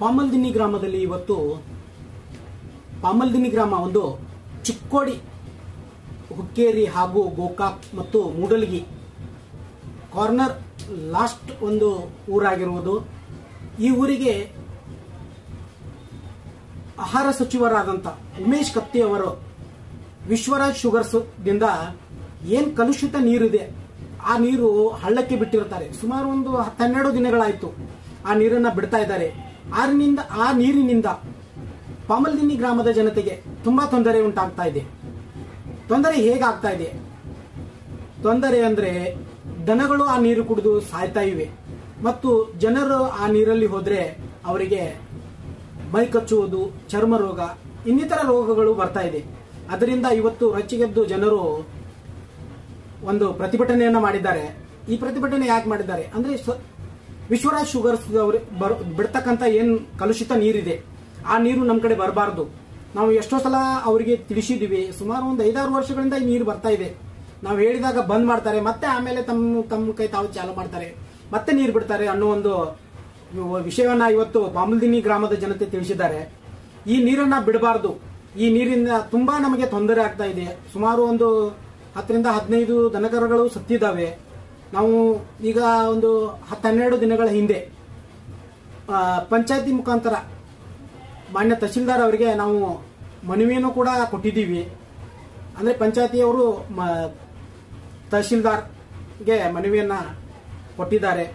ಪಾಮಲ್ದಿನ್ನಿ ಗ್ರಾಮದಲ್ಲಿ ಇವತ್ತು ಪಾಮಲ್ದಿನ್ನಿ ಗ್ರಾಮ ಒಂದು ಚಿಕ್ಕೋಡಿ, ಹುಕ್ಕೇರಿ ಹಾಗೂ ಗೋಕಾಕ್ ಮತ್ತು ಮೂಡಲಗಿ ಕಾರ್ನರ್ ಲಾಸ್ಟ್ ಒಂದು ಊರಾಗಿರುವುದು. ಈ ಊರಿಗೆ ಆಹಾರ ಸಚಿವರಾದಂಥ ಉಮೇಶ್ ಕತ್ತಿ ಅವರು ವಿಶ್ವರಾಜ್ ಶುಗರ್ಸ್ ದಿಂದ ಏನ್ ಕಲುಷಿತ ನೀರಿದೆ, ಆ ನೀರು ಹಳ್ಳಕ್ಕೆ ಬಿಟ್ಟಿರ್ತಾರೆ. ಸುಮಾರು ಒಂದು ಹತ್ತೆರಡು ದಿನಗಳಾಯಿತು ಆ ನೀರನ್ನ ಬಿಡ್ತಾ ಇದ್ದಾರೆ. ಆರಿನಿಂದ, ಆ ನೀರಿನಿಂದ ಪಾಮಲ್ದಿನ್ನಿ ಗ್ರಾಮದ ಜನತೆಗೆ ತುಂಬಾ ತೊಂದರೆ ಉಂಟಾಗ್ತಾ ಇದೆ. ತೊಂದರೆ ಹೇಗಾಗ್ತಾ ಇದೆ? ತೊಂದರೆ ಅಂದ್ರೆ ದನಗಳು ಆ ನೀರು ಕುಡಿದು ಸಾಯ್ತಾ ಇವೆ. ಮತ್ತು ಜನರು ಆ ನೀರಲ್ಲಿ ಹೋದ್ರೆ ಅವರಿಗೆ ಮೈ ಕಚ್ಚುವುದು, ಚರ್ಮ ರೋಗ, ಇನ್ನಿತರ ರೋಗಗಳು ಬರ್ತಾ ಇದೆ. ಅದರಿಂದ ಇವತ್ತು ರಚ್ಚಿಗೆದ್ದು ಜನರು ಒಂದು ಪ್ರತಿಭಟನೆಯನ್ನ ಮಾಡಿದ್ದಾರೆ. ಈ ಪ್ರತಿಭಟನೆ ಯಾಕೆ ಮಾಡಿದ್ದಾರೆ? ಅಂದ್ರೆ ವಿಶ್ವರಾಜ್ ಶುಗರ್ಸ್ ಅವರು ಬರ್ ಬಿಡ್ತಕ್ಕಂಥ ಏನು ಕಲುಷಿತ ನೀರಿದೆ, ಆ ನೀರು ನಮ್ಮ ಕಡೆ ಬರಬಾರ್ದು. ನಾವು ಎಷ್ಟೋ ಸಲ ಅವರಿಗೆ ತಿಳಿಸಿದ್ದೀವಿ ಸುಮಾರು ಒಂದು ಐದಾರು ವರ್ಷಗಳಿಂದ ಈ ನೀರು ಬರ್ತಾ ಇದೆ. ನಾವು ಹೇಳಿದಾಗ ಬಂದ್ ಮಾಡ್ತಾರೆ, ಮತ್ತೆ ಆಮೇಲೆ ತಮ್ಮ ತಮ್ಮ ಕೈ ತಾವು ಚಾಲು ಮಾಡ್ತಾರೆ. ಮತ್ತೆ ನೀರು ಬಿಡ್ತಾರೆ ಅನ್ನೋ ಒಂದು ವಿಷಯವನ್ನ ಇವತ್ತು ಬಾಮುಲ್ದಿನಿ ಗ್ರಾಮದ ಜನತೆ ತಿಳಿಸಿದ್ದಾರೆ. ಈ ನೀರನ್ನ ಬಿಡಬಾರ್ದು. ಈ ನೀರಿಂದ ತುಂಬಾ ನಮಗೆ ತೊಂದರೆ ಆಗ್ತಾ ಇದೆ. ಸುಮಾರು ಒಂದು ಹತ್ತರಿಂದ ಹದಿನೈದು ದನಕರಗಳು ಸತ್ತಿದ್ದಾವೆ. ನಾವು ಈಗ ಒಂದು ಹತ್ತೆರಡು ದಿನಗಳ ಹಿಂದೆ ಪಂಚಾಯತಿ ಮುಖಾಂತರ ಮಾನ್ಯ ತಹಶೀಲ್ದಾರ್ ಅವರಿಗೆ ನಾವು ಮನವಿಯನ್ನು ಕೂಡ ಕೊಟ್ಟಿದ್ದೀವಿ. ಅಂದರೆ ಪಂಚಾಯತಿಯವರು ಮ- ತಹಶೀಲ್ದಾರ್ಗೆ ಮನವಿಯನ್ನು ಕೊಟ್ಟಿದ್ದಾರೆ.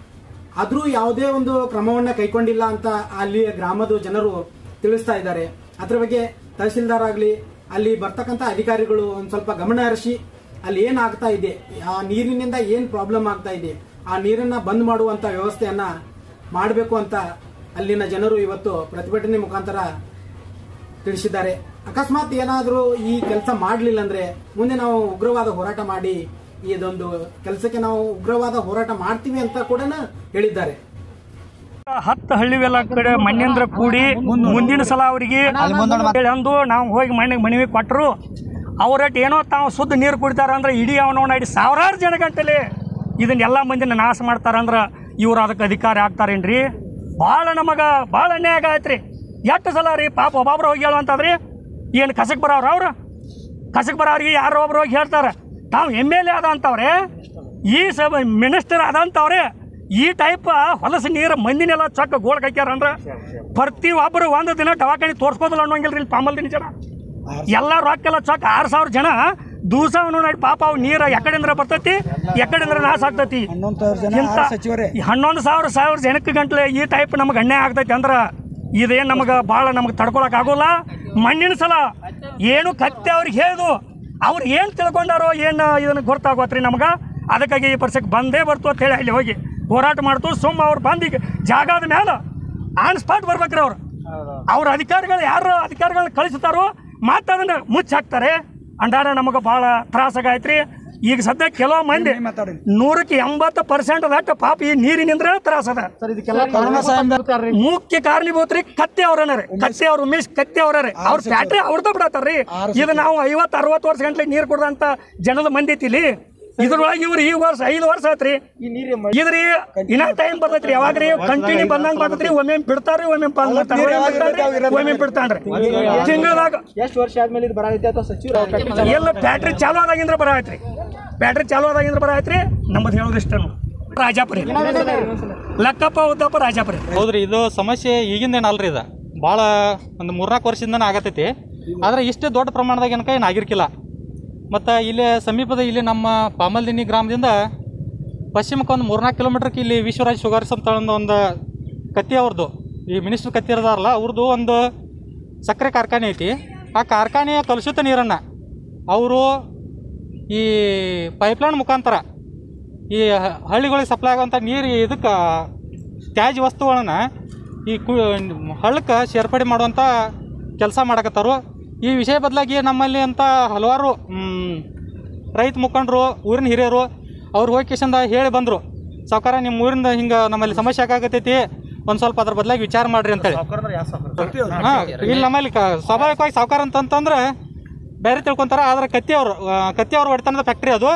ಆದರೂ ಯಾವುದೇ ಒಂದು ಕ್ರಮವನ್ನು ಕೈಗೊಂಡಿಲ್ಲ ಅಂತ ಅಲ್ಲಿಯ ಗ್ರಾಮದ ಜನರು ತಿಳಿಸ್ತಾ ಇದ್ದಾರೆ. ಅದರ ಬಗ್ಗೆ ತಹಶೀಲ್ದಾರ್ ಆಗಲಿ, ಅಲ್ಲಿ ಬರ್ತಕ್ಕಂಥ ಅಧಿಕಾರಿಗಳು ಒಂದು ಸ್ವಲ್ಪ ಗಮನ ಹರಿಸಿ ಅಲ್ಲಿ ಏನಾಗ್ತಾ ಇದೆ? ಆ ನೀರಿನಿಂದ ಏನ್ ಪ್ರಾಬ್ಲಮ್ ಆಗ್ತಾ ಇದೆ? ಆ ನೀರನ್ನ ಬಂದ್ ಮಾಡುವಂತ ವ್ಯವಸ್ಥೆಯನ್ನ ಮಾಡಬೇಕು ಅಂತ ಅಲ್ಲಿನ ಜನರು ಇವತ್ತು ಪ್ರತಿಭಟನೆ ಮುಖಾಂತರ ತಿಳಿಸಿದ್ದಾರೆ. ಅಕಸ್ಮಾತ್ ಏನಾದರೂ ಈ ಕೆಲಸ ಮಾಡಲಿಲ್ಲ ಅಂದ್ರೆ ಮುಂದೆ ನಾವು ಉಗ್ರವಾದ ಹೋರಾಟ ಮಾಡಿ ಇದೊಂದು ಕೆಲಸಕ್ಕೆ ನಾವು ಉಗ್ರವಾದ ಹೋರಾಟ ಮಾಡ್ತೀವಿ ಅಂತ ಕೂಡ ಹೇಳಿದ್ದಾರೆ. ಹತ್ತು ಹಳ್ಳಿವೆಲ್ಲ ಕಡೆ ಮಣ್ಣಿಂದ್ರ ಕೂಡಿ ಮುಂದಿನ ಸಲ ಅವರಿಗೆ ಹೇಳಿ ಅಂದು ನಾವು ಹೋಗಿ ಮಣ್ಣಿಗೆ ಮನವಿ ಕೊಟ್ಟರು ಅವರಟ್ಟು ಏನೋ ತಾವು ಶುದ್ಧ ನೀರು ಕುಡಿತಾರ ಅಂದ್ರೆ ಇಡೀ ಇಡೀ ಸಾವಿರಾರು ಜನ ಗಂಟಲೆ ಇದನ್ನೆಲ್ಲ ಮಂದಿನ ನಾಶ ಮಾಡ್ತಾರಂದ್ರೆ ಇವ್ರು ಅದಕ್ಕೆ ಅಧಿಕಾರಿ ಆಗ್ತಾರೇನ್ರಿ? ಭಾಳ ನಮಗೆ ಭಾಳ ಅನ್ಯಾಯ ಆಗೈತ್ರಿ. ಎಷ್ಟು ಸಲ ರೀ ಪಾಪ ಒಬ್ಬೊಬ್ರು ಹೋಗಿ ಹೇಳುವಂತದ್ರಿ? ಏನು ಕಸಕ್ಕೆ ಬರೋರು ಅವ್ರು? ಕಸಕ್ಕೆ ಬರೋರಿಗೆ ಯಾರೋ ಒಬ್ರು ಹೋಗಿ ಹೇಳ್ತಾರೆ. ತಾವು ಎಂ ಎಲ್ ಎ ಆದಂಥವ್ರೆ ಈ ಸಬ್ ಮಿನಿಸ್ಟರ್ ಆದಂಥವ್ರೆ ಈ ಟೈಪ್ ಹೊಲಸು ನೀರು ಮಂದಿನೆಲ್ಲ ಚಕ್ಕ ಗೋಳ್ ಹಾಕ್ಯಾರ ಅಂದ್ರೆ ಪ್ರತಿ ಒಬ್ಬರು ಒಂದು ದಿನ ದವಾಖಾನೆ ತೋರ್ಸ್ಕೋದಿಲ್ಲ ಅನ್ನೋಂಗಿಲ್ರಿ ಇಲ್ಲಿ ಪಾಮಲ್ದಿನ ಜನ. ಎಲ್ಲ ರೊಕ್ಕೆಲ್ಲ ಚೊಕ್ಕ ಆರು ಸಾವಿರ ಜನ. ದೂಸ ನೋಡಿ ಪಾಪ ಅವು ನೀರು ಎಕಡೆಂದ್ರ ಬರ್ತೈತಿ ಎಕಡೆಂದ್ರ ನಾಶ ಆಗ್ತೈತಿ. ಹನ್ನೊಂದು ಸಾವಿರ ಸಾವಿರ ಜನಕ್ಕೆ ಗಂಟ್ಲೆ ಈ ಟೈಪ್ ನಮಗೆ ಅನ್ಯಾಯ ಆಗ್ತೈತಿ ಅಂದ್ರೆ ಇದೇನು ನಮಗೆ ಭಾಳ ನಮಗೆ ತಡ್ಕೊಳಕ್ ಆಗೋಲ್ಲ. ಮಣ್ಣಿನ ಸಲ ಏನು ಕತ್ತೆ ಅವ್ರಿಗೆ ಹೇಳ್ದು ಅವ್ರು ಏನು ತಿಳ್ಕೊಂಡಾರೋ ಏನು ಇದನ್ನು ಗೊತ್ತಾಗೋತ್ರಿ ನಮ್ಗೆ. ಅದಕ್ಕಾಗಿ ಈ ಪರ್ಸಕ್ಕೆ ಬಂದೇ ಬರ್ತು ಅಂತ ಹೇಳಿ ಅಲ್ಲಿ ಹೋಗಿ ಹೋರಾಟ ಮಾಡ್ತು. ಸುಮ್ಮ ಅವ್ರು ಬಂದಿ ಜಾಗ ಜಾಗದ ಮೇಲೆ ಆನ್ ಸ್ಪಾಟ್ ಬರ್ಬೇಕ್ರಿ ಅವ್ರು. ಅವ್ರ ಅಧಿಕಾರಿಗಳು ಯಾರು ಅಧಿಕಾರಿಗಳನ್ನ ಕಳಿಸ್ತಾರೋ ಮತ್ತೆ ಅದನ್ನ ಮುಚ್ಚಾಕ್ತಾರೆ. ಅಂಡಾರ ನಮಗೆ ಭಾಳ ತ್ರಾಸಾಗೈತ್ರಿ ಈಗ ಸದ್ಯ ಕೆಲವು ಮಂದಿ ನೂರಕ್ಕೆ ಎಂಬತ್ತು ಪರ್ಸೆಂಟ್ ದಟ್ಟ ಪಾಪ ಈ ನೀರಿನಿಂದ ತ್ರಾಸದ ಮುಖ್ಯ ಕಾರಣೀಭೂತ್ರಿ ಕತ್ತೆ ಅವ್ರನ್ನ ರೀ ಕತ್ತೆ ಅವ್ರ ಉಮೇಶ್ ಕತ್ತೆ ಅವ್ರ ರೀ ಅವ್ರ ಫ್ಯಾಕ್ಟ್ರಿ ಅವ್ರದ್ದು ಬಿಡತ್ತಾರ್ರಿ. ಇದು ನಾವು ಐವತ್ತು ಅರವತ್ತು ವರ್ಷ ಗಂಟ್ಲೆ ನೀರು ಕೊಡದಂತ ಜನದ ಮಂದಿ ಐತಿಲಿ. ಇದ್ರೊಳಗೆ ಇವ್ರು ಈ ವರ್ಷ ಐದು ವರ್ಷ ಆತ್ರಿ. ಇದ್ರಿ ಇನ್ನ ಟೈಮ್ ಬರ್ತೈತ್ರಿ ರೀ ಕಂಟಿನ್ಯೂ ಬಂದಂಗ ಬರ್ತೈತ್ರಿ ಒಮ್ಮೆ ಬಿಡ್ತಾರ್ರಿ ಒಮ್ಮೆ ಬಂದ್ ಒಮ್ಮೆ ಬಿಡ್ತಾನ್ರಿ. ತಿಂಗಳದಾಗ ಎಷ್ಟು ವರ್ಷ ಆದ್ಮೇಲೆ ಇದು ಬರೈತೆ ಅಥವಾ ಸಚಿವ ಎಲ್ಲ ಬ್ಯಾಟ್ರಿ ಚಾಲು ಆದಾಗಿಂದ್ರ ಬರ ಆಯ್ತ್ರಿ ಬ್ಯಾಟ್ರಿ ಚಾಲು ಆದಾಗಿಂದ್ರ ಬರ ಆಯ್ತ್ರಿ ನಮ್ಮದು ಹೇಳೋದಿಷ್ಟ ರಾಜಾಪುರಿ. ಲಕ್ಕಪ್ಪ ಉದ್ದಪ್ಪ ರಾಜಾಪುರಿ. ಹೌದ್ರಿ ಇದು ಸಮಸ್ಯೆ ಈಗಿಂದೇನು ಅಲ್ರಿ ಇದು? ಭಾಳ ಒಂದು ಮೂರ್ನಾಲ್ಕು ವರ್ಷದಿಂದನೇ ಆಗತೈತಿ. ಆದ್ರೆ ಇಷ್ಟು ದೊಡ್ಡ ಪ್ರಮಾಣದಾಗ ಏನಕ ಏನು ಆಗಿರ್ಕಿಲ್ಲ. ಮತ್ತು ಇಲ್ಲೇ ಸಮೀಪದ ಇಲ್ಲಿ ನಮ್ಮ ಪಾಮಲ್ದಿನಿ ಗ್ರಾಮದಿಂದ ಪಶ್ಚಿಮಕ್ಕೆ ಒಂದು ಮೂರ್ನಾಲ್ಕು ಕಿಲೋಮೀಟ್ರ್ಗೆ ಇಲ್ಲಿ ವಿಶ್ವರಾಜ್ ಶುಗರ್ಸ್ ಅಂತ ಒಂದು ಕತ್ತಿ ಅವ್ರದ್ದು ಈ ಮಿನಿಸ್ಟ್ರ್ ಕತ್ತಿ ಇರೋದಾರಲ್ಲ ಅವ್ರದ್ದು ಒಂದು ಸಕ್ಕರೆ ಕಾರ್ಖಾನೆ ಐತಿ. ಆ ಕಾರ್ಖಾನೆಯ ಕಲುಷಿತ ನೀರನ್ನು ಅವರು ಈ ಪೈಪ್ಲೈನ್ ಮುಖಾಂತರ ಈ ಹಳ್ಳಿಗಳಿಗೆ ಸಪ್ಲೈ ಆಗುವಂಥ ನೀರು ಇದಕ್ಕೆ ತ್ಯಾಜ್ಯ ವಸ್ತುಗಳನ್ನು ಈ ಕು ಹಳ್ಳಕ್ಕೆ ಸೇರ್ಪಡೆ ಮಾಡುವಂಥ ಕೆಲಸ ಮಾಡಕತ್ತಾರು. ಈ ವಿಷಯ ಬದಲಾಗಿ ನಮ್ಮಲ್ಲಿ ಅಂತ ಹಲವಾರು ರೈತ ಮುಖಂಡರು ಊರಿನ ಹಿರಿಯರು ಅವ್ರು ಹೋಗಿ ಕಿಶಂದ ಹೇಳಿ ಬಂದರು ಸಾವುಕಾರ ನಿಮ್ಮ ಊರಿಂದ ಹಿಂಗೆ ನಮ್ಮಲ್ಲಿ ಸಮಸ್ಯೆ ಆಗಾಕತ್ತೈತಿ ಒಂದು ಸ್ವಲ್ಪ ಅದ್ರ ಬದಲಾಗಿ ವಿಚಾರ ಮಾಡ್ರಿ ಅಂತೇಳಿ ಹಾಂ ಇಲ್ಲಿ ನಮ್ಮಲ್ಲಿ ಕ ಸ್ವಾಭಾವಿಕವಾಗಿ ಸಾವುಕಾರ ಅಂತಂತಂದ್ರೆ ಬೇರೆ ತಿಳ್ಕೊತಾರೆ ಆದ್ರೆ ಕತ್ತಿ ಅವರು ಕತ್ತಿ ಅವರು ಒಡೆತನದ ಫ್ಯಾಕ್ಟ್ರಿ ಅದು.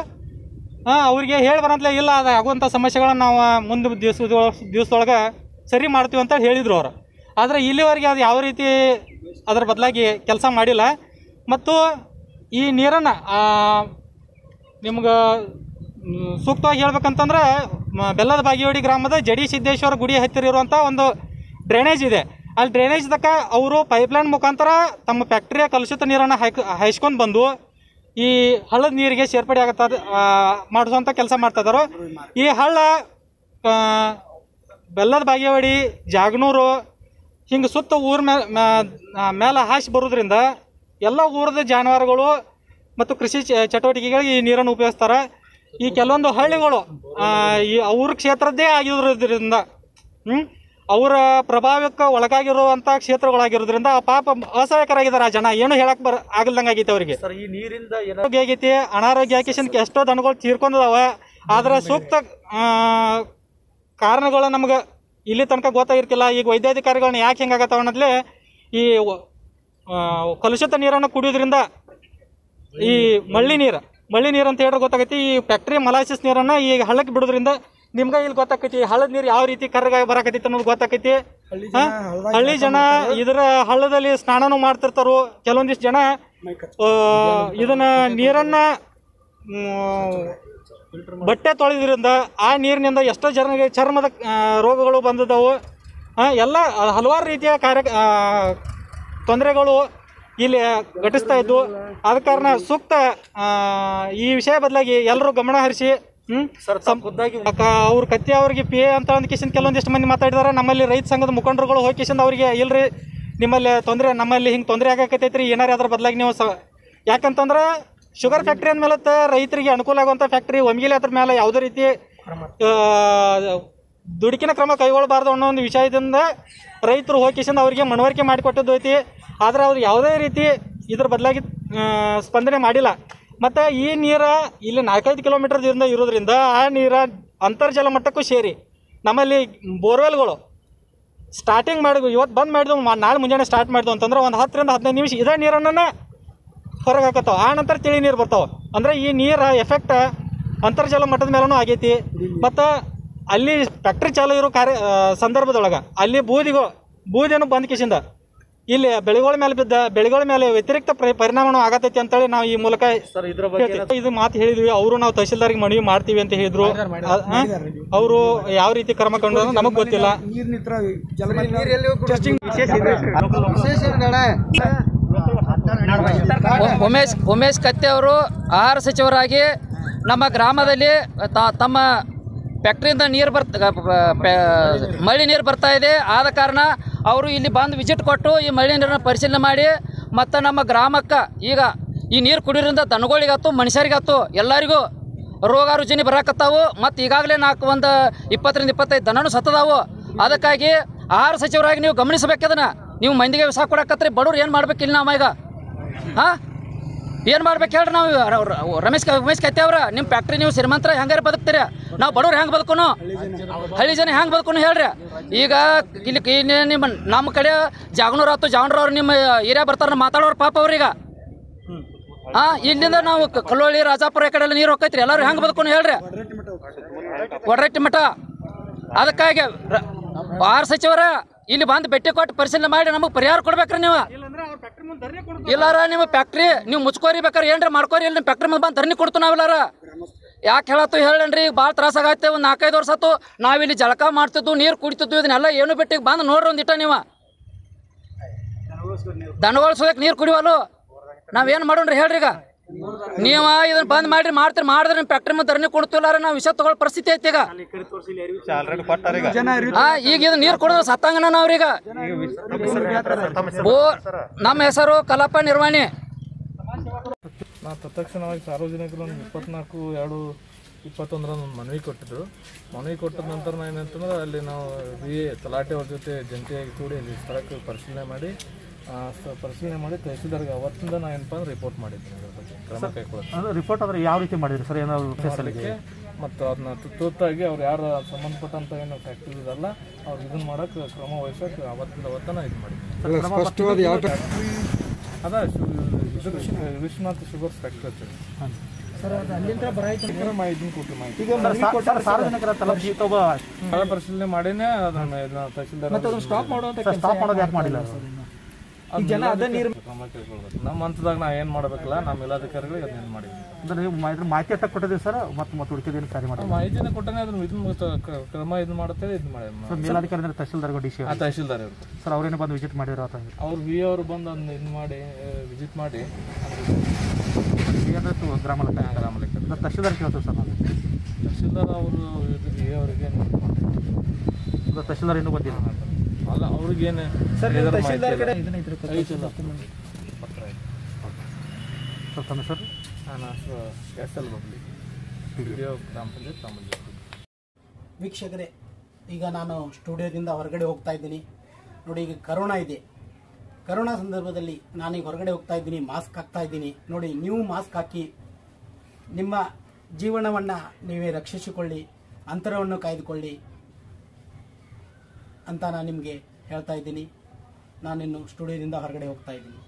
ಹಾಂ ಅವ್ರಿಗೆ ಹೇಳಿ ಬರಂತಲೇ ಇಲ್ಲ ಅದು ಆಗುವಂಥ ಸಮಸ್ಯೆಗಳನ್ನ ನಾವು ಮುಂದೆ ದಿವಸ ದಿವಸದೊಳಗೆ ಸರಿ ಮಾಡ್ತೀವಿ ಅಂತ ಹೇಳಿದ್ರು ಅವರು. ಆದರೆ ಇಲ್ಲಿವರೆಗೆ ಅದು ಯಾವ ರೀತಿ ಅದರ ಬದಲಾಗಿ ಕೆಲಸ ಮಾಡಿಲ್ಲ. ಮತ್ತು ಈ ನೀರನ್ನು ನಿಮ್ಗೆ ಸೂಕ್ತವಾಗಿ ಹೇಳ್ಬೇಕಂತಂದ್ರೆ ಬೆಲ್ಲದ ಬಾಗೇವಾಡಿ ಗ್ರಾಮದ ಜಡಿ ಸಿದ್ದೇಶ್ವರ ಗುಡಿ ಹತ್ತಿರ ಇರುವಂಥ ಒಂದು ಡ್ರೈನೇಜ್ ಇದೆ. ಅಲ್ಲಿ ಡ್ರೈನೇಜ್ ತಕ್ಕ ಅವರು ಪೈಪ್ಲೈನ್ ಮುಖಾಂತರ ತಮ್ಮ ಫ್ಯಾಕ್ಟ್ರಿಯ ಕಲುಷಿತ ನೀರನ್ನು ಹಾಯ್ಸ್ಕೊಂಡು ಬಂದು ಈ ಹಳ್ಳದ ನೀರಿಗೆ ಸೇರ್ಪಡೆ ಆಗತ್ತ ಮಾಡಿಸುವಂಥ ಕೆಲಸ ಮಾಡ್ತಾ ಈ ಹಳ್ಳ ಬೆಲ್ಲದ ಬಾಗೇವಾಡಿ, ಜಾಗನೂರು, ಹಿಂಗೆ ಸುತ್ತ ಊರ ಮೇಲೆ ಮೇಲೆ ಹಾಸಿ ಬರೋದ್ರಿಂದ ಎಲ್ಲ ಊರದ ಜಾನುವಾರುಗಳು ಮತ್ತು ಕೃಷಿ ಚಟುವಟಿಕೆಗಳಿಗೆ ಈ ನೀರನ್ನು ಉಪಯೋಗಿಸ್ತಾರೆ. ಈ ಕೆಲವೊಂದು ಹಳ್ಳಿಗಳು ಈ ಅವ್ರ ಕ್ಷೇತ್ರದ್ದೇ ಆಗಿರೋದ್ರಿಂದ ಅವರ ಪ್ರಭಾವಕ್ಕೆ ಒಳಗಾಗಿರುವಂಥ ಕ್ಷೇತ್ರಗಳಾಗಿರೋದ್ರಿಂದ ಆ ಪಾಪ ಅಸಹಾಯಕರಾಗಿದ್ದಾರೆ ಆ ಜನ. ಏನು ಹೇಳಕ್ಕೆ ಬರ ಆಗಲ್ದಂಗೆ ಆಗೈತೆ ಅವರಿಗೆ. ಸರ್ ಈ ನೀರಿಂದ ಆರೋಗ್ಯ ಆಗೈತಿ ಅನಾರೋಗ್ಯ ಆಕೇಶನ್ ಎಷ್ಟೋ ದನಗಳು ತೀರ್ಕೊಂಡಿದಾವೆ. ಆದ್ರೆ ಸೂಕ್ತ ಕಾರಣಗಳು ನಮ್ಗೆ ಇಲ್ಲಿ ತನಕ ಗೊತ್ತಾಗಿರ್ತಿಲ್ಲ. ಈಗ ವೈದ್ಯಾಧಿಕಾರಿಗಳನ್ನ ಯಾಕೆ ಹೆಂಗಾಗತ್ತಾವ ಅನ್ನೋದ್ಲೆ ಈ ಕಲುಷಿತ ನೀರನ್ನು ಕುಡಿಯೋದ್ರಿಂದ ಈ ಮಳ್ಳಿ ನೀರು ಮಳ್ಳಿ ನೀರು ಅಂತ ಹೇಳಿದ್ರೆ ಗೊತ್ತಾಗೈತಿ ಈ ಫ್ಯಾಕ್ಟ್ರಿ ಮಲಾಸಿಸ್ ನೀರನ್ನು ಈ ಹಳ್ಳಕ್ಕೆ ಬಿಡೋದ್ರಿಂದ ನಿಮ್ಗೆ ಇಲ್ಲಿ ಗೊತ್ತಾಕೈತಿ ಹಳ್ಳದ ನೀರು ಯಾವ ರೀತಿ ಕರ್ಗಾಗಿ ಬರಾಕೈತಿ ಅನ್ನೋದು ಗೊತ್ತಾಕೈತಿ? ಹಳ್ಳಿ ಜನ ಇದರ ಹಳ್ಳದಲ್ಲಿ ಸ್ನಾನನೂ ಮಾಡ್ತಿರ್ತಾರೋ. ಕೆಲವೊಂದಿಷ್ಟು ಜನ ಇದನ್ನ ನೀರನ್ನ ಬಟ್ಟೆ ತೊಳೆದ್ರಿಂದ ಆ ನೀರಿನಿಂದ ಎಷ್ಟೋ ಜನರಿಗೆ ಚರ್ಮದ ರೋಗಗಳು ಬಂದಿದ್ದವು ಎಲ್ಲ ಹಲವಾರು ರೀತಿಯ ಕಾರ್ಯ ತೊಂದರೆಗಳು ಇಲ್ಲಿ ಘಟಿಸ್ತಾ ಇದ್ವು ಆದ ಕಾರಣ ಸೂಕ್ತ ಈ ವಿಷಯ ಬದಲಾಗಿ ಎಲ್ಲರೂ ಗಮನ ಹರಿಸಿ ಹ್ಮ್ ಸರ್ ಅಕ್ಕ ಅವ್ರ ಕತ್ತಿ ಅವ್ರಿಗೆ ಪಿ ಎ ಅಂತ ಒಂದು ಕಿಶನ್ ಕೆಲವೊಂದಿಷ್ಟು ಮಂದಿ ಮಾತಾಡಿದಾರೆ. ನಮ್ಮಲ್ಲಿ ರೈತ ಸಂಘದ ಮುಖಂಡರುಗಳು ಹೋಗಿ ಕಿಶನ್ ಅವರಿಗೆ ಇಲ್ರಿ ನಿಮ್ಮಲ್ಲಿ ತೊಂದರೆ ನಮ್ಮಲ್ಲಿ ಹಿಂಗೆ ತೊಂದರೆ ಆಗಕತ್ತೈತ್ರಿ ಏನಾರ ಅದ್ರ ಬದಲಾಗಿ ನೀವು ಸ ಯಾಕಂತಂದ್ರೆ ಶುಗರ್ ಫ್ಯಾಕ್ಟ್ರಿ ಅಂದಮೇಲೆ ರೈತರಿಗೆ ಅನುಕೂಲ ಆಗುವಂಥ ಫ್ಯಾಕ್ಟ್ರಿ ಒಮ್ಗಿಲೆ ಅದ್ರ ಮೇಲೆ ಯಾವುದೇ ರೀತಿ ದುಡುಕಿನ ಕ್ರಮ ಕೈಗೊಳ್ಳಬಾರ್ದು ಅನ್ನೋ ಒಂದು ವಿಷಯದಿಂದ ರೈತರು ಹೋಗಿಸಿಂದ ಅವರಿಗೆ ಮನವರಿಕೆ ಮಾಡಿಕೊಟ್ಟದ್ದು ಐತಿ. ಆದ್ರೆ ಅವ್ರು ಯಾವುದೇ ರೀತಿ ಇದ್ರ ಬದಲಾಗಿ ಸ್ಪಂದನೆ ಮಾಡಿಲ್ಲ. ಮತ್ತು ಈ ನೀರು ಇಲ್ಲಿ ನಾಲ್ಕೈದು ಕಿಲೋಮೀಟರ್ ದೂರದಿಂದ ಇರೋದ್ರಿಂದ ಆ ನೀರು ಅಂತರ್ಜಲ ಮಟ್ಟಕ್ಕೂ ಸೇರಿ. ನಮ್ಮಲ್ಲಿ ಬೋರ್ವೆಲ್ಗಳು ಸ್ಟಾರ್ಟಿಂಗ್ ಮಾಡಿದ್ವು. ಇವತ್ತು ಬಂದ್ ಮಾಡಿದ್ವು. ನಾಳೆ ಮುಂಜಾನೆ ಸ್ಟಾರ್ಟ್ ಮಾಡಿದ್ವು ಅಂತಂದ್ರೆ ಒಂದು ಹತ್ತರಿಂದ ಹದಿನೈದು ನಿಮಿಷ ಇದೇ ನೀರನ್ನು ಹೊರಗೆ ಹಾಕತ್ತಾವ. ಆ ನಂತರ ತಿಳಿ ನೀರು ಬರ್ತಾವ. ಅಂದ್ರೆ ಈ ನೀರ ಎಫೆಕ್ಟ್ ಅಂತರ್ಜಲ ಮಟ್ಟದ ಮೇಲೂ ಆಗೈತಿ. ಮತ್ತು ಅಲ್ಲಿ ಫ್ಯಾಕ್ಟ್ರಿ ಚಾಲು ಇರೋ ಕಾರ್ಯ ಸಂದರ್ಭದೊಳಗೆ ಅಲ್ಲಿ ಬೂದಿಗಳು ಬೂದಿಯನ್ನು ಬಂದ್ ಕಿಸಿಂದ ಇಲ್ಲಿ ಬೆಳೆಗಳ ಮೇಲೆ ಬಿದ್ದ ಬೆಳೆಗಳ ಮೇಲೆ ವ್ಯತಿರಿಕ್ತ ಪರಿ- ಪರಿಣಾಮನೂ ಆಗತೈತಿ ಅಂತೇಳಿ ನಾವು ಈ ಮೂಲಕ ಸರ್ ಇದ್ರ ಬಗ್ಗೆ ಇದು ಮಾತು ಹೇಳಿದ್ವಿ. ಅವರು ನಾವು ತಹಶೀಲ್ದಾರ್ಗೆ ಮನವಿ ಮಾಡ್ತೀವಿ ಅಂತ ಹೇಳಿದ್ರು. ಅವರು ಯಾವ ರೀತಿ ಕ್ರಮ ಕಂಡು ನಮಗ್ ಗೊತ್ತಿಲ್ಲ. ಉಮೇಶ್ ಉಮೇಶ್ ಕತ್ತೆ ಅವರು ಆಹಾರ ಸಚಿವರಾಗಿ ನಮ್ಮ ಗ್ರಾಮದಲ್ಲಿ ತ- ತಮ್ಮ ಫ್ಯಾಕ್ಟ್ರಿಯಿಂದ ನೀರು ಬರ್ತ ಮಳೆ ನೀರು ಬರ್ತಾ ಇದೆ. ಆದ ಕಾರಣ ಅವರು ಇಲ್ಲಿ ಬಂದು ವಿಸಿಟ್ ಕೊಟ್ಟು ಈ ಮಳೆ ನೀರನ್ನು ಪರಿಶೀಲನೆ ಮಾಡಿ, ಮತ್ತು ನಮ್ಮ ಗ್ರಾಮಕ್ಕೆ ಈಗ ಈ ನೀರು ಕುಡಿಯೋದ್ರಿಂದ ದನಗಳಿಗಾತು ಮನುಷ್ಯರಿಗಾತು ಎಲ್ಲರಿಗೂ ರೋಗ ರುಜಿನಿ ಬರಕತ್ತಾವು. ಮತ್ತು ಈಗಾಗಲೇ ನಾಲ್ಕು ಒಂದು ಇಪ್ಪತ್ತರಿಂದ ಇಪ್ಪತ್ತೈದು ದನನೂ ಸತ್ತದಾವು. ಅದಕ್ಕಾಗಿ ಆಹಾರ ಸಚಿವರಾಗಿ ನೀವು ಗಮನಿಸಬೇಕದನ್ನು ನೀವು ಮಂದಿಗೆ ವಿಷ ಕೊಡಕತ್ರಿ. ಬಡವ್ರು ಏನು ಮಾಡ್ಬೇಕು ಇಲ್ಲಿ ನಾವು ಈಗ? ಹಾಂ? ಏನು ಮಾಡ್ಬೇಕು ಹೇಳ್ರಿ ನಾವು ರಮೇಶ್ ಉಮೇಶ್ ಕತ್ತಿ ಅವ್ರ? ನಿಮ್ಮ ಫ್ಯಾಕ್ಟ್ರಿ ನೀವು ಶ್ರೀಮಂತ್ರ ಹೆಂಗಾರ ಬದುಕ್ತೀರ? ನಾವು ಬಡವ್ರು ಹೆಂಗೆ ಬದುಕೋನು? ಹಳ್ಳಿ ಜನ ಹೆಂಗೆ ಬದುಕೋನು ಹೇಳ್ರಿ? ಈಗ ಇಲ್ಲಿ ನಿಮ್ಮ ನಮ್ಮ ಕಡೆ ಜಾಗನೂರ್ ಜಾಗನೂರ್ ಅವ್ರು ನಿಮ್ಮ ಏರಿಯಾ ಬರ್ತಾರ ಮಾತಾಡೋರು ಪಾಪ ಅವ್ರೀಗ ಹಾ ಇಲ್ಲಿಂದ ನಾವು ಕಲ್ಲೋಳಿ, ರಾಜಾಪುರ ಈ ಕಡೆ ಎಲ್ಲ ನೀರು ಹೋಗೈತ್ರಿ ಎಲ್ಲರೂ ಹೆಂಗೆ ಬದುಕೋನು ಹೇಳ್ರಿ? ಒಡ್ರಟ್ಟಿ ಮಠ. ಅದಕ್ಕಾಗಿ ರ- ಆಹಾರ ಸಚಿವರ, ಇಲ್ಲಿ ಬಂದು ಭೇಟಿ ಕೊಟ್ಟು ಪರಿಶೀಲನೆ ಮಾಡಿ ನಮಗೆ ಪರಿಹಾರ ಕೊಡ್ಬೇಕ್ರಿ ನೀವು. ಇಲ್ಲಾರ ನಿಮ್ಮ ಫ್ಯಾಕ್ಟ್ರಿ ನೀವು ಮುಚ್ಕೋರಿ ಬೇಕಾರೆ ಏನ್ರಿ ಮಾಡ್ಕೋರಿ? ಇಲ್ಲಿ ನಿಮ್ಮ ಫ್ಯಾಕ್ಟ್ರಿ ಮುಂದೆ ಬಂದು ಧರಣಿ ಕೊಡ್ತು ನಾವಿಲ್ಲಾರ? ಯಾಕೆ ಹೇಳತ್ತು ಹೇಳೇನ್ರಿ ಈಗ ಭಾಳ ತ್ರಾಸ ಆಗತ್ತೆ ಒಂದು ನಾಲ್ಕೈದು ವರ್ಷ ಆತು. ನಾವಿಲ್ಲಿ ಜಳಕ ಮಾಡ್ತಿದ್ವು ನೀರು ಕುಡಿತಿದ್ವು ಇದನ್ನೆಲ್ಲ ಏನು ಬಿಟ್ಟು ಈಗ ಬಂದು ನೋಡ್ರಿ ಒಂದಿಟ ನೀವು. ದನಗಳು ಸುದಕ್ಕೆ ನೀರು ಕುಡಿವಲ್ಲು? ನಾವೇನು ಮಾಡೋಣ್ರಿ ಹೇಳ್ರಿ ಈಗ? ನೀವು ಇದನ್ನ ಬಂದ್ ಮಾಡ್ರಿ ಮಾಡ್ತೀರಿ ಮಾಡಿದ್ರೆ ನಿಮ್ ಫ್ಯಾಕ್ಟ್ರಿ ಮುಂದೆ ಧರಣಿ ಕೊಡ್ತಿಲ್ಲಾರ ನಾವು ವಿಷ ತಗೊಳ್ಳೋ ಪರಿಸ್ಥಿತಿ ಐತಿ ಈಗ. ಆ, ಈಗ ಇದು ನೀರು ಕುಡಿದ್ರೆ ಸತ್ತಂಗನ ನಾವ್ರೀಗ. ನಮ್ಮ ಹೆಸರು ಕಲಾಪ ನಿರ್ವಹಣೆ ನಾ ತತ್ಕ್ಷಣವಾಗಿ ಸಾರ್ವಜನಿಕರು ಒಂದು ಇಪ್ಪತ್ನಾಲ್ಕು ಎರಡು ಇಪ್ಪತ್ತೊಂದರಂದು ಮನವಿ ಕೊಟ್ಟಿದ್ರು. ಮನವಿ ಕೊಟ್ಟ ನಂತರ ಏನಂತಂದ್ರೆ ಅಲ್ಲಿ ನಾವು ಬಿ ತಲಾಟೆ ಅವ್ರ ಜೊತೆ ಜಂಟಿಯಾಗಿ ಕೂಡಿ ಅಲ್ಲಿ ಸ್ಥಳಕ್ಕೆ ಪರಿಶೀಲನೆ ಮಾಡಿ ಪರಿಶೀಲನೆ ಮಾಡಿ ತಹಸೀಲ್ದಾರ್ಗೆ ಅವತ್ತಿಂದ ನಾ ಏನಪ್ಪ ಅಂದ್ರೆ ರಿಪೋರ್ಟ್ ಮಾಡಿದ್ದೀನಿ ಅದ್ರ ಬಗ್ಗೆ. ಕ್ರಮ ಕೈಗೊಳ್ಳೋದು. ರಿಪೋರ್ಟ್ ಆದ್ರೆ ಯಾವ ರೀತಿ ಮಾಡಿದ್ರಿ ಸರ್? ಏನಾದ್ರು ಮಾಡಲಿಕ್ಕೆ ಮತ್ತು ಅದನ್ನ ತುತ್ತಾಗಿ ಅವ್ರು ಯಾರು ಸಂಬಂಧಪಟ್ಟಂತ ಏನು ಫ್ಯಾಕ್ಟ್ರಿ ಇದಲ್ಲ ಅವ್ರು ಇದನ್ನ ಮಾಡೋಕೆ ಕ್ರಮ ವಹಿಸೋಕೆ ಅವತ್ತಿಂದ ಅವತ್ತನ ಇದು ಮಾಡಿದ್ದೀನಿ. ಅದ ಇದು ವಿಶ್ವನಾಥ್ ಶುಗರ್ ಫ್ಯಾಕ್ಟ್ರಿ ಅಂತ ಸರ್, ಪರಿಶೀಲನೆ ಮಾಡಿನೇ ಅದನ್ನ ಇದನ್ನ ತಹಶೀಲ್ದಾರ್ ಸ್ಟಾಪ್ ಮಾಡೋದು ಯಾಕೆ ಮಾಡಿಲ್ಲ? ಈ ಜನ ಅದೇ ನೀರು ನಮ್ಮ ಹಂತದಾಗ ನಾ ಏನು ಮಾಡ್ಬೇಕಲ್ಲ ನಮ್ಮ ಮೇಲಾಧಿಕಾರಿಗಳಿಗೆ ಅದನ್ನ ಮಾಡಿದ್ವಿ. ಅಂದ್ರೆ ನೀವು ಮಾ- ಮಾಹಿತಿ ಅಟ್ಟ ಕೊಟ್ಟಿದ್ದೀವಿ ಸರ್ ಮತ್ತೆ ಮತ್ತೆ ಉಳಿಕೆದೇನು ಕಾರ್ಯ ಮಾಡಿ ಮಾಹಿತಿನ ಕೊಟ್ಟನೆ ಅದನ್ನ ಇದು ಕ್ರಮ ಇದು ಮಾಡುತ್ತೇವೆ ಇದು ಮಾಡಿ ಸರ್ ಮೇಲಾಧಿಕಾರಿ ಅಂದ್ರೆ tahsildar D C tahsildar sir ಅವ್ರೇನು ಬಂದು ವಿಸಿಟ್ ಮಾಡಿರೋ ಆತ ಅವ್ರು ವಿ ಅವರು ಬಂದು ಅದನ್ನ ಇದು ಮಾಡಿ ವಿಸಿಟ್ ಮಾಡಿ. ಗ್ರಾಮ ಲೆಕ್ಕ ಗ್ರಾಮ ಲೆಕ್ಕ ತಹಶೀಲ್ದಾರ್ ಕೇಳ್ತೀವಿ ಸರ್ ನಾವು ತಹಶೀಲ್ದಾರ್ ಅವರು ವಿ ಅವರಿಗೆ ತಹಶೀಲ್ದಾರ್ ಇನ್ನೂ ಬಂದಿಲ್ಲ. ಅಲ್ಲ ಅವ್ರಿಗೇನು ತಹಶೀಲ್ದಾರ್ ಕಡೆ ಸರ್ ತಮ್ಮ ಸರ್ ನಾನು ಎಸ್ ಎಲ್ ಬಬ್ಲಿ. ವಿಡಿಯೋ ಗ್ರಾಮ ಪಂಚಾಯತ್ ಗ್ರಾಮ ವೀಕ್ಷಕರೇ ಈಗ ನಾನು ಸ್ಟುಡಿಯೋದಿಂದ ಹೊರಗಡೆ ಹೋಗ್ತಾ ಇದ್ದೀನಿ. ನೋಡಿ ಈಗ ಕರೋನಾ ಇದೆ. ಕರೋನಾ ಸಂದರ್ಭದಲ್ಲಿ ನಾನೀಗ ಹೊರಗಡೆ ಹೋಗ್ತಾ ಇದ್ದೀನಿ ಮಾಸ್ಕ್ ಹಾಕ್ತಾ ಇದ್ದೀನಿ. ನೋಡಿ ನೀವು ಮಾಸ್ಕ್ ಹಾಕಿ ನಿಮ್ಮ ಜೀವನವನ್ನು ನೀವೇ ರಕ್ಷಿಸಿಕೊಳ್ಳಿ ಅಂತರವನ್ನು ಕಾಯ್ದುಕೊಳ್ಳಿ. ಅಂತ ನಾನು ನಿಮಗೆ ಹೇಳ್ತಾ ಇದ್ದೀನಿ. ನಾನಿನ್ನು ಸ್ಟುಡಿಯೋದಿಂದ ಹೊರಗಡೆ ಹೋಗ್ತಾ ಇದ್ದೀನಿ.